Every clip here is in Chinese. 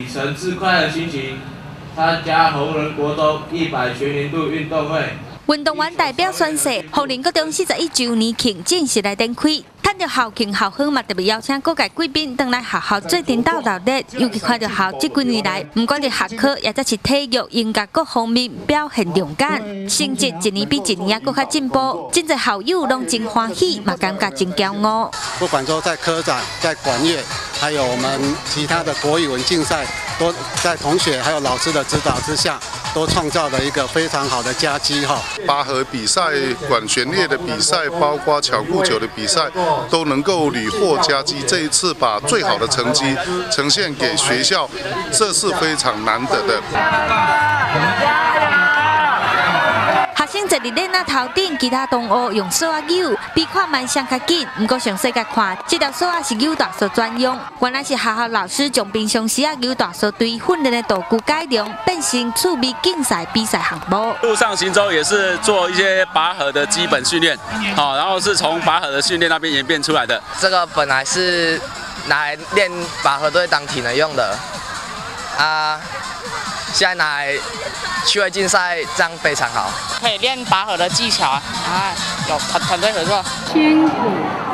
以神自快的心情参加红人国中一百全年度运动会。运动员代表宣誓，红人国中四十一周年庆正式来展开。看到校庆校风嘛，特别邀请各界贵宾登来学校做领导热烈，尤其看到校这几年来，不管是学科，或者是体育、音乐各方面表现勇敢，成绩一年比一年也更加进步。真侪校友拢真欢喜，嘛感觉真骄傲。不管说在科展、在管乐，还有我们其他的国语文竞赛，都在同学还有老师的指导之下，都创造了一个非常好的佳绩哈。拔河比赛、管弦乐的比赛，包括巧固球的比赛。都能够屡获佳绩，这一次把最好的成绩呈现给学校，这是非常难得的。坐伫练那头顶，其他同学用手啊扭，比看慢上较紧。不过上细个看，这条手啊是扭大手专用，原来是学校老师从平常时啊扭大手对训练的道具改良，变成趣味竞赛比赛项目。路上行走也是做一些拔河的基本训练，好，然后是从拔河的训练那边演变出来的。这个本来是拿来练拔河队当体能用的，啊。现在来趣味竞赛，这样非常好，可以练拔河的技巧啊，有团团队合作。千古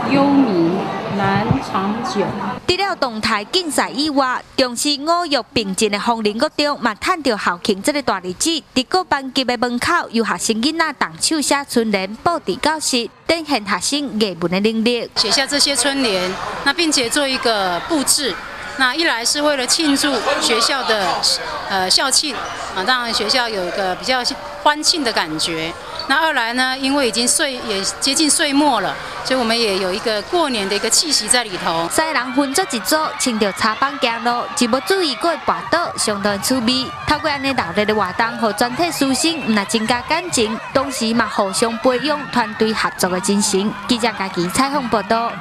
幽冥难长久。除了动态竞赛以外，重视五育并进的红林国中，嘛趁着校庆这个大日子。伫各班级的门口，有学生囡仔动手写春联，布置教室，展现学生艺文的能力。写下这些春联，那并且做一个布置。那一来是为了庆祝学校的呃校庆啊，让学校有一个比较欢庆的感觉。那二来呢，因为已经岁也接近岁末了，所以我们也有一个过年的一个气息在里头。三人分作一组，穿着茶帮行路，就无注意过滑倒，相当趣味。透过安尼热烈的活动，和全体师生唔来增加感情，同时嘛互相培养团队合作的精神。记者家己采访报道。